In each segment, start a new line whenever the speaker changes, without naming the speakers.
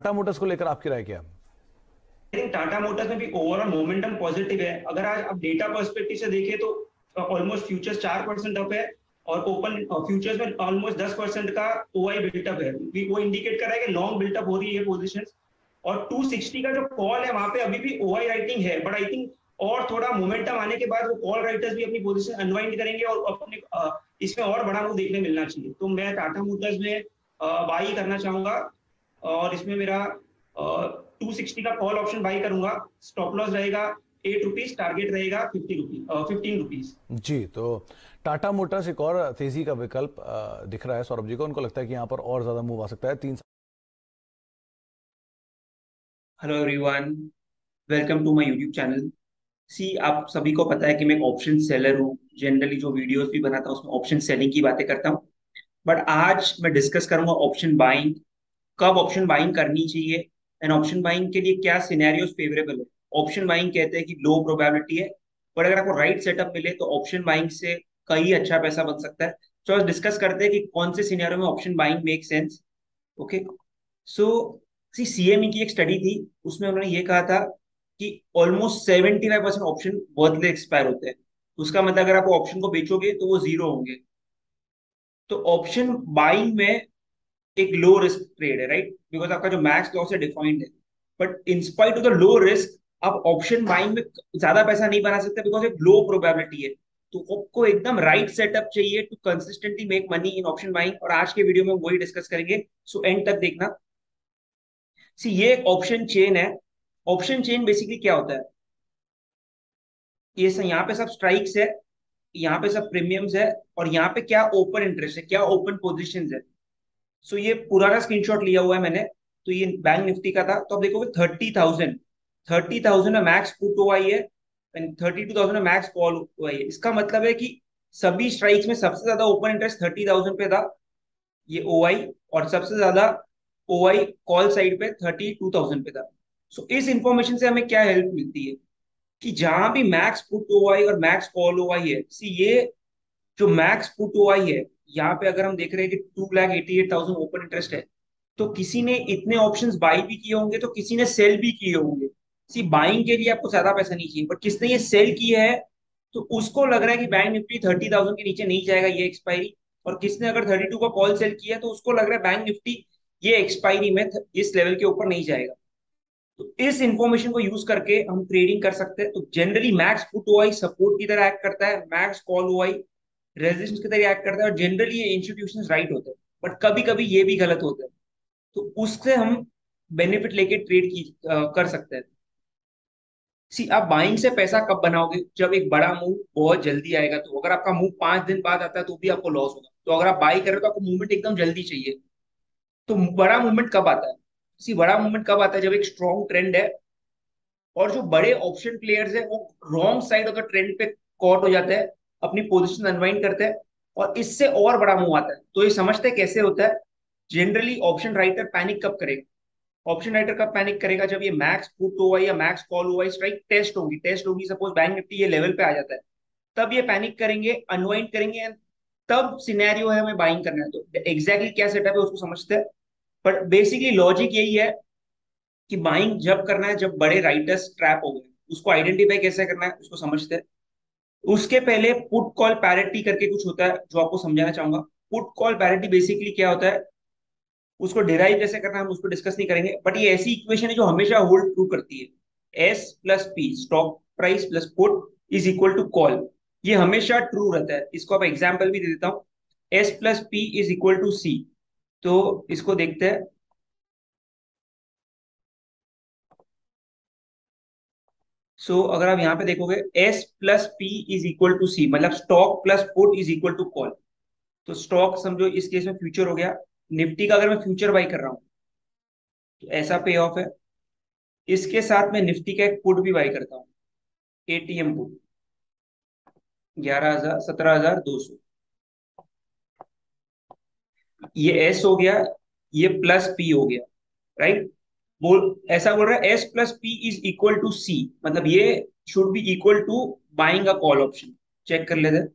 Tata Motors को लेकर आपकी राय क्या?
टाटा मोटर्स में भी ओवरऑल मोमेंटम पॉजिटिव है। अगर आज आप डेटा पर्सपेक्टिव से देखें तो ऑलमोस्ट फ्यूचर्स चार परसेंट अप है और ओपन फ्यूचर्स में ऑलमोस्ट दस परसेंट का ओ आई बिल्टअप है। वो इंडिकेट कर रहा है कि लॉन्ग बिल्टअप हो रही है पोजिशन और 260 का जो कॉल है, वहाँ पे अभी भी ओ आई राइटिंग है। बट आई थिंक और थोड़ा मोमेंटम आने के बाद वो कॉल राइटर्स भी अपनी पोजीशन अनवाइंड करेंगे और अपने इसमें और बड़ा मूव देखने मिलना चाहिए। तो मैं टाटा मोटर्स में बाई करना चाहूँगा। और इसमें मेरा टू सिक्सटी का कॉल ऑप्शन बाई करूँगा। स्टॉप लॉस रहेगा एट रुपीज़ टारगेट रहेगा फिफ्टी रुपीज़ फिफ्टीन रुपीज़
जी तो टाटा मोटर्स एक और तेज़ी का विकल्प दिख रहा है सौरभ जी को। उनको लगता है कि यहाँ पर और ज़्यादा मूव आ सकता है। तीन
hello everyone welcome to my YouTube channel see आप सभी को पता है कि मैं ऑप्शन सेलर हूँ। जनरली जो वीडियोस भी बनाता हूँ उसमें ऑप्शन सेलिंग की बातें करता हूँ। बट आज मैं डिस्कस करूँगा ऑप्शन बाइंग कब ऑप्शन बाइंग करनी चाहिए? एंड ऑप्शन बाइंग के लिए क्या सिनेरियोस फेवरेबल है? ऑप्शन बाइंग कहते हैं कि लो प्रोबेबिलिटी है पर अगर आपको राइट सेटअप मिले तो ऑप्शन बाइंग से कहीं अच्छा पैसा बन सकता है। तो आज डिस्कस करते हैं कि कौन से सिनेरियो में option buying make sense okay so see CME की एक स्टडी थी, उसमें उन्होंने ये कहा था कि almost seventy five percent option birthday expire होते हैं। उसका मतलब अगर आप ऑप्शन को बेचोगे तो वो ज़ीरो होंगे। तो ऑप्शन बाइंग में एक लो रिस्क ट्रेड है राइट बिकॉज़ आपका जो मैक्स लॉस है डिफाइंड है। But in spite of the low risk आप ऑप्शन बाइंग में ज़्यादा पैसा नहीं बना सकते बिकॉज़ एक लो प्रोबेबिलिटी है। तो आपको एकदम राइट सेटअप चाहिए to consistently make money in option buying और आज के वीडियो में वही डिस्कस करेंगे। सो एंड तक देखना। सी ये एक ऑप्शन चेन है। ऑप्शन चेन बेसिकली क्या होता है? ये यहाँ पे सब स्ट्राइक्स है, यहाँ पे सब प्रीमियम्स है और यहाँ पे क्या ओपन इंटरेस्ट है, क्या ओपन पोजिशन है। सो ये पुराना स्क्रीनशॉट लिया हुआ है मैंने। तो ये बैंक निफ्टी का था। तो आप देखोगे थर्टी थाउज़ेंड थर्टी थाउज़ेंड में मैक्स पुट हुआ है थर्टी टू थाउज़ेंड में मैक्स कॉल हुआ है इसका मतलब है कि सभी स्ट्राइक्स में सबसे ज़्यादा ओपन इंटरेस्ट थर्टी थाउज़ेंड पे था ये ओ और सबसे ज़्यादा ओआई कॉल साइड पे थर्टी टू थाउज़ेंड पे था। सो so, इस इंफॉर्मेशन से हमें क्या हेल्प मिलती है? कि जहाँ भी मैक्स पुट ओ और मैक्स कॉल ओ है सी ये जो मैक्स पुट ओ है, यहाँ पे अगर हम देख रहे हैं कि two lakh eighty eight thousand open interest है तो किसी ने इतने ऑप्शंस बाई भी किए होंगे तो किसी ने सेल भी किए होंगे। सी बाइंग के लिए आपको ज़्यादा पैसा नहीं चाहिए बट किसने ये सेल किया है तो उसको लग रहा है कि बैंक निफ्टी थर्टी के नीचे नहीं जाएगा ये एक्सपायरी और किसने अगर थर्टी का कॉल सेल किया तो उसको लग रहा है बैंक निफ्टी ये एक्सपायरी में इस लेवल के ऊपर नहीं जाएगा। तो इस इंफॉर्मेशन को यूज़ करके हम ट्रेडिंग कर सकते हैं। तो generally max put OI support की तरह एक्ट करता है मैक्स कॉल ओआई रेजिस्टेंस की तरह एक्ट करता है और जनरली ये इंस्टीट्यूशन राइट होते हैं बट कभी कभी ये भी गलत होता है। तो उससे हम बेनिफिट लेके ट्रेड की आ, कर सकते हैं। सी आप बाइंग से पैसा कब बनाओगे? जब एक बड़ा मूव बहुत जल्दी आएगा तो अगर आपका मूव पाँच दिन बाद आता है तो भी आपको लॉस होगा। तो अगर आप बाई कर रहे हो तो आपको मूवमेंट एकदम जल्दी चाहिए। तो बड़ा मूवमेंट कब आता है? सी बड़ा मूवमेंट कब आता है? जब एक स्ट्रॉन्ग ट्रेंड है और जो बड़े ऑप्शन प्लेयर्स है वो wrong side of the trend पे कॉट हो जाते हैं अपनी पोजिशन अनवाइंड करते हैं और इससे और बड़ा मूव आता है। तो ये समझते कैसे होता है? जनरली ऑप्शन राइटर पैनिक कब करेगा? ऑप्शन राइटर कब पैनिक करेगा? जब ये मैक्स पुट हुआ या मैक्स कॉल हुआ स्ट्राइक टेस्ट होगी। टेस्ट होगी सपोज़ बैंक निफ्टी ये लेवल पे आ जाता है। तब ये पैनिक करेंगे अनवाइंड करेंगे तब सिनेरियो है हमें बाइंग करना है। तो एग्जैक्टली exactly क्या सेटअप है उसको समझते हैं। बट बेसिकली लॉजिक यही है कि बाइंग जब करना है, जब बड़े राइटर्स ट्रैप हो गए। उसको आइडेंटिफाई कैसे करना है, उसको समझते हैं। उसके पहले पुट कॉल पैरिटी करके कुछ होता है, जो आपको समझाना चाहूँगा। पुट कॉल पैरिटी बेसिकली क्या होता है? उसको डिराइव कैसे करना, हम उसको डिस्कस नहीं करेंगे बट ये ऐसी इक्वेशन है जो हमेशा होल्ड ट्रू करती है। S plus P stock price plus put is equal to call ये हमेशा ट्रू रहता है। इसको आप एग्ज़ाम्पल भी दे देता हूँ। S plus P is equal to C तो इसको देखते हैं। सो so, अगर आप यहाँ पे देखोगे S plus P is equal to C मतलब stock plus put is equal to call तो स्टॉक समझो इस केस में फ्यूचर हो गया। निफ्टी का अगर मैं फ्यूचर बाई कर रहा हूँ तो ऐसा पे ऑफ़ है। इसके साथ मैं निफ्टी का एक पुट भी बाई करता हूँ। एटीएम पुट ग्यारह हज़ार सत्रह हज़ार दो सौ। ये एस हो गया ये प्लस पी हो गया राइट ऐसा बोल रहा है S plus P is equal to C मतलब ये should be equal to buying a call option check कर लेते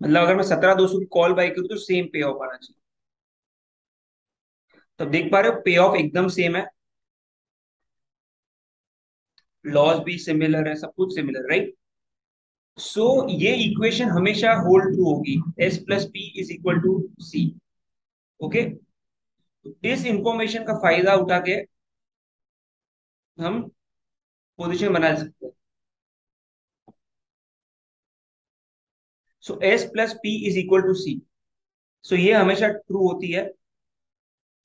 मतलब अगर मैं सत्रह दो सौ की कॉल बाई करूँ तो सेम पे ऑफ़ आना चाहिए। तो देख पा रहे हो पे ऑफ़ एकदम सेम है। लॉस भी सिमिलर है, सब कुछ सिमिलर राइट सो ये इक्वेशन हमेशा होल्ड ट्रू होगी। S plus P is equal to C okay इस इंफॉर्मेशन का फ़ायदा उठा के हम पोजीशन बना सकते हैं। So S plus P is equal to C so ये हमेशा ट्रू होती है।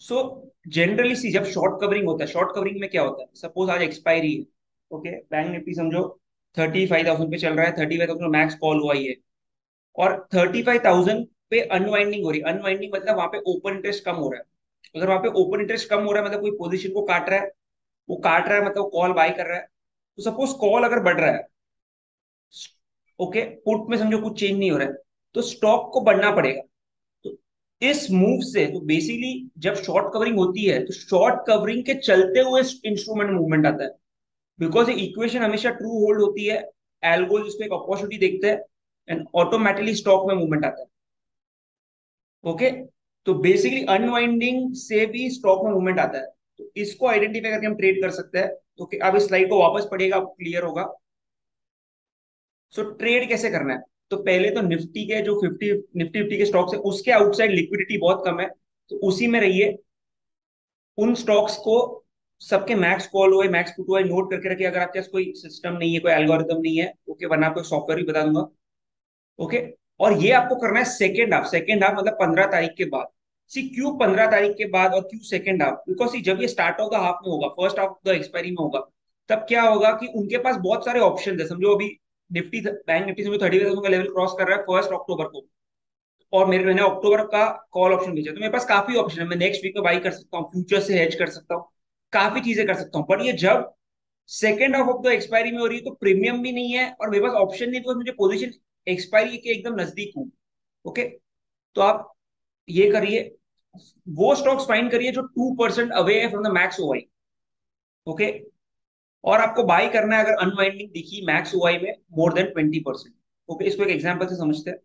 सो जनरली सी जब शॉर्ट कवरिंग होता है शॉर्ट कवरिंग में क्या होता है? सपोज़ आज एक्सपायरी है ओके बैंक निफ्टी समझो थर्टी फाइव थाउज़ेंड पे चल रहा है thirty five thousand max call हुआ ही है और थर्टी फाइव थाउज़ेंड पे अनवाइंडिंग हो रही है। अनवाइंडिंग मतलब वहाँ पे ओपन इंटरेस्ट कम हो रहा है। अगर वहाँ पे ओपन इंटरेस्ट कम हो रहा है मतलब कोई पोजीशन को काट रहा है, वो काट रहा है मतलब कॉल बाय कर रहा है तो सपोज़ कॉल अगर बढ़ रहा है ओके पुट में समझो कुछ चेंज नहीं हो रहा है तो स्टॉक को बढ़ना पड़ेगा। तो इस मूव से तो बेसिकली जब शॉर्ट कवरिंग होती है तो शॉर्ट कवरिंग के चलते हुए इंस्ट्रूमेंट मूवमेंट आता है। बिकॉज़ इक्वेशन हमेशा ट्रू होल्ड होती है एल्गो जिसको एक अपॉर्चुनिटी देखते हैं एंड ऑटोमेटिकली स्टॉक में मूवमेंट आता है। ओके तो बेसिकली अनवाइंडिंग से भी स्टॉक में मूवमेंट आता है। तो इसको आइडेंटिफाई करके हम ट्रेड कर सकते हैं। तो अब इस स्लाइड को वापस पढ़ेगा आपको क्लियर होगा। सो so, ट्रेड कैसे करना है? तो पहले तो निफ्टी के जो फिफ्टी निफ्टी फिफ्टी के स्टॉक्स है उसके आउटसाइड लिक्विडिटी बहुत कम है। तो उसी में रहिए। उन स्टॉक्स को सबके मैक्स कॉल हुए मैक्स पुट हुए नोट करके रखिए। अगर आपके पास कोई सिस्टम नहीं है कोई एल्गोरिथम नहीं है ओके वरना आपको सॉफ्टवेयर भी बता दूँगा। ओके और ये आपको करना है सेकेंड हाफ़ सेकेंड हाफ़ मतलब पंद्रह तारीख के बाद। सी क्यू पंद्रह तारीख के बाद और क्यू सेकेंड हाफ़ बिकॉज़ जब ये स्टार्ट द हाफ़ में होगा फ़र्स्ट हाफ़ द एक्सपायरी में होगा, तब क्या होगा कि उनके पास बहुत सारे ऑप्शन है। समझो अभी निफ्टी बैंक निफ्टी समझो थर्टी का लेवल क्रॉस कर रहा है फ़र्स्ट अक्टूबर को। और मेरे, मैंने अक्टूबर का कॉल ऑप्शन भेजा। तो मेरे पास काफ़ी ऑप्शन है। मैं नेक्स्ट वीक में बाई कर सकता हूँ फ्यूचर से हेज कर सकता हूँ, काफ़ी चीज़ें कर सकता हूँ। बट ये जब second half of the expiry में हो रही है तो प्रीमियम भी नहीं है और मेरे पास ऑप्शन नहीं तो मुझे पोजिशन एक्सपायरी के एकदम नज़दीक हूँ, ओके? तो आप ये करिए, वो स्टॉक्स फाइंड करिए जो टू परसेंट अवे है from the max OI okay? और आपको बाई करना है अगर अनवाइंडिंग दिखी मैक्स ओवाई में more than twenty percent okay? इसको एक एग्ज़ाम्पल से समझते हैं।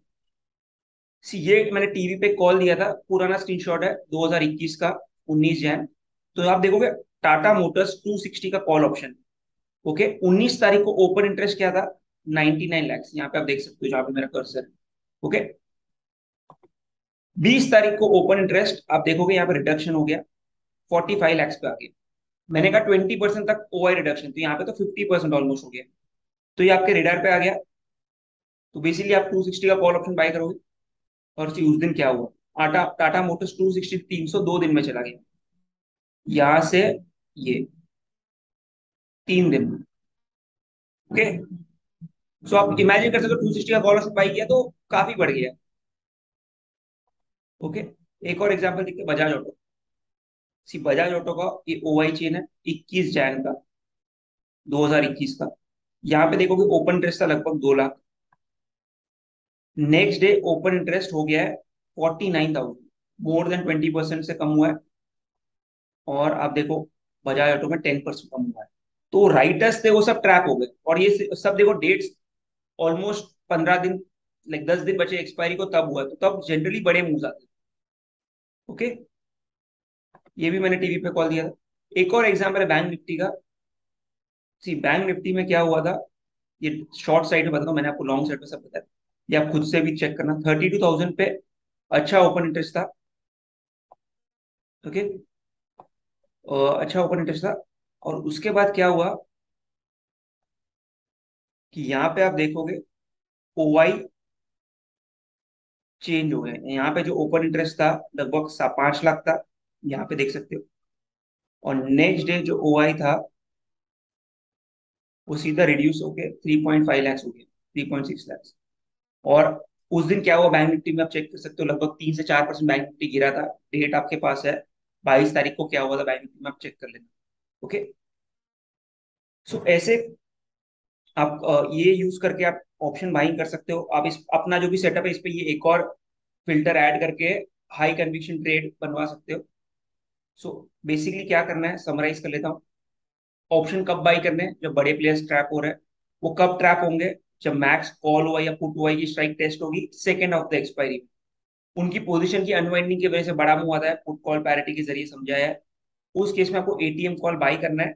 सी ये मैंने टीवी पे कॉल दिया था, पुराना स्क्रीनशॉट है 2021 का 19 जैन। तो आप देखोगे टाटा मोटर्स 260 का कॉल ऑप्शन ओके? 19 तारीख को ओपन इंटरेस्ट क्या था? 99 लैक्स यहाँ पे आप देख सकते हो, जहाँ पे मेरा कर्सर ओके 20 तारीख को ओपन इंटरेस्ट आप देखोगे यहाँ पे रिडक्शन हो गया। 45 लैक्स पे आ गया। मैंने कहा 20 परसेंट तक ओआई रिडक्शन तो यहाँ पे तो 50 परसेंट ऑलमोस्ट हो गया। तो ये आपके रिडार पे आ गया। तो बेसिकली आप 260 का कॉल ऑप्शन बाय करोगे। और उस दिन क्या हुआ? आटा, टाटा मोटर्स 260 302 दिन में चला गया। यहाँ से ये, तीन दिन। ओके सो आप इमेजिन कर सकते हो टू सिक्सटी का कॉलर बाई किया तो काफ़ी बढ़ गया। ओके एक और एग्ज़ाम्पल देखिए Bajaj Auto see Bajaj Auto का ये ओ आई चेन है 21 जैन का 2021 का। यहाँ पे देखोगे ओपन इंटरेस्ट था लगभग दो lakh. Next day open interest हो गया है forty nine thousand more than twenty percent से कम हुआ है। और आप देखो बजाज ऑटो में टेन परसेंट कम हुआ है। तो राइटर्स थे, वो सब ट्रैप हो गए। और ये सब देखो डेट्स ऑलमोस्ट पंद्रह दिन लाइक दस दिन बचे एक्सपायरी को, तब हुआ तो तब जनरली बड़े मूव आते ओके ये भी मैंने टीवी पे कॉल दिया था। एक और एग्ज़ाम्पल है बैंक निफ्टी का। सी बैंक निफ्टी में क्या हुआ था? ये शॉर्ट साइड में बताऊँ, मैंने आपको लॉन्ग साइड में सब बताया। ये आप खुद से भी चेक करना। थर्टी टू थाउज़ेंड पे अच्छा ओपन इंटरेस्ट था। ओके अच्छा ओपन इंटरेस्ट था। और उसके बाद क्या हुआ? कि यहाँ पे आप देखोगे ओ वाई चेंज हो गए। यहाँ पे जो ओपन इंटरेस्ट था, लगभग पाँच लाख था। यहाँ पे देख सकते हो। और नेक्स्ट डे जो ओ आई था, वो सीधा रिड्यूस हो गया थ्री पॉइंट फाइव लैक्स हो गया। थ्री पॉइंट सिक्स लैक्स और उस दिन क्या हुआ? बैंक निफ्टी में आप चेक कर सकते हो, लगभग तीन से चार परसेंट बैंक निफ्टी गिरा था। डेट आपके पास है, बाईस तारीख को क्या हुआ था? बैंक निफ्टी में आप चेक कर लेना। ओके सो ऐसे आप ये यूज़ करके आप ऑप्शन बाइंग कर सकते हो। आप इस अपना जो भी सेटअप है इस पे ये एक और फ़िल्टर ऐड करके हाई कन्विक्शन ट्रेड बनवा सकते हो। सो so, बेसिकली क्या करना है समराइज कर लेता हूँ। ऑप्शन कब बाई करने हैं? जब बड़े प्लेयर्स ट्रैप हो रहे हैं। वो कब ट्रैप होंगे? जब मैक्स कॉल हुआ या पुट हुआ की स्ट्राइक टेस्ट होगी सेकेंड ऑफ़ द एक्सपायरी उनकी पोजीशन की अनवाइंडिंग की वजह से बड़ा मुँह आता है। पुट कॉल पैरिटी के ज़रिए समझाया है। उस केस में आपको एटीएम कॉल बाई करना है।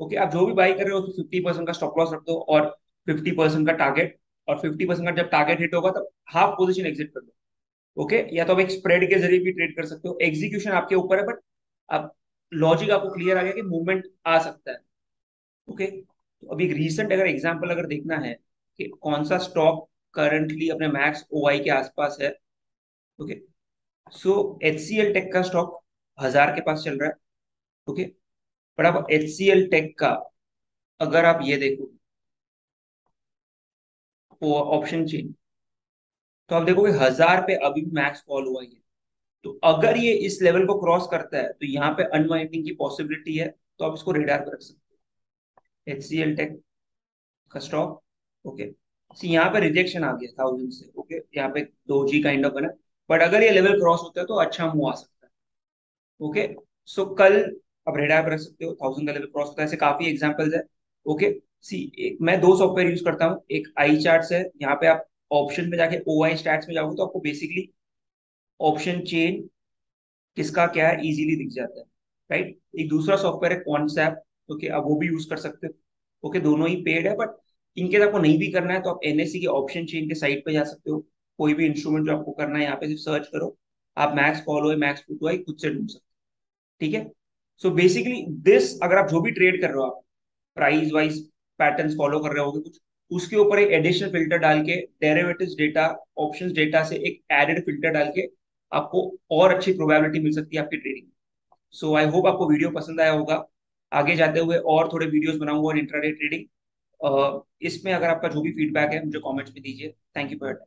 ओके आप जो भी बाई कर रहे हो उसमें फिफ्टी परसेंट का स्टॉप लॉस रख दो और फिफ्टी परसेंट का टारगेट और फिफ्टी परसेंट का जब टारगेट हिट होगा, तब हाफ़ पोजिशन एग्जिट कर दो। ओके या तो आप एक स्प्रेड के ज़रिए भी ट्रेड कर सकते हो। एग्जीक्यूशन आपके ऊपर है बट अब लॉजिक आपको क्लियर आ गया कि मूवमेंट आ सकता है। ओके तो अभी रीसेंट अगर एग्ज़ाम्पल अगर देखना है कि कौन सा स्टॉक करंटली अपने मैक्स ओ के आसपास है। ओके सो एच टेक का स्टॉक हज़ार के पास चल रहा है। ओके बट अब एच सी एल टेक का अगर आप ये देखो ऑप्शन चेन तो आप देखोगे हज़ार पे अभी भी मैक्स कॉल हुआ है तो अगर ये इस लेवल को क्रॉस करता है तो यहाँ पे अनवाइंडिंग की पॉसिबिलिटी है तो आप इसको रेडार पर रख सकते हो। एच सी एल टेक का स्टॉक ओके यहाँ पे रिजेक्शन आ गया थाउज़ेंड से ओके यहाँ पे दो जी काइंड ऑफ़ बना। बट अगर ये लेवल क्रॉस होता है तो अच्छा मुँह आ सकता है ओके सो कल आप रेडार पर रख सकते हो थाउज़ेंड का लेवल क्रॉस होता है, ऐसे काफ़ी एग्जाम्पल्स है। ओके सी एक, मैं दो सॉफ्टवेयर यूज़ करता हूँ, एक आई चार्ट है, यहाँ पे आप ऑप्शन में जाके ओ आई स्टैट्स में जाओगे तो आपको बेसिकली ऑप्शन चेन किसका क्या है इजीली दिख जाता है राइट एक दूसरा सॉफ्टवेयर है कॉन्सेप्ट ओके आप वो भी यूज़ कर सकते हो। ओके दोनों ही पेड है बट इनकेस आपको नहीं भी करना है तो आप एनएससी के ऑप्शन चेन के साइट पे जा सकते हो। कोई भी इंस्ट्रूमेंट जो आपको करना है, यहाँ पे सिर्फ़ सर्च करो। आप मैक्स फॉलो है मैक्स हुआ खुद से ढूंढ सकते हो। ठीक है? सो बेसिकली दिस अगर आप जो भी ट्रेड कर रहे हो आप प्राइस वाइज पैटर्न फॉलो कर रहे होगे कुछ, उसके ऊपर एक एडिशनल फ़िल्टर डाल के डेरिवेटिव डेटा ऑप्शन डेटा से एक एडेड फ़िल्टर डाल के आपको और अच्छी प्रोबेबिलिटी मिल सकती है आपकी ट्रेडिंग सो आई होप आपको वीडियो पसंद आया होगा। आगे जाते हुए और थोड़े वीडियोस बनाऊँगा और इंट्राडे ट्रेडिंग इसमें अगर आपका जो भी फीडबैक है, मुझे कमेंट्स में दीजिए। Thank you for time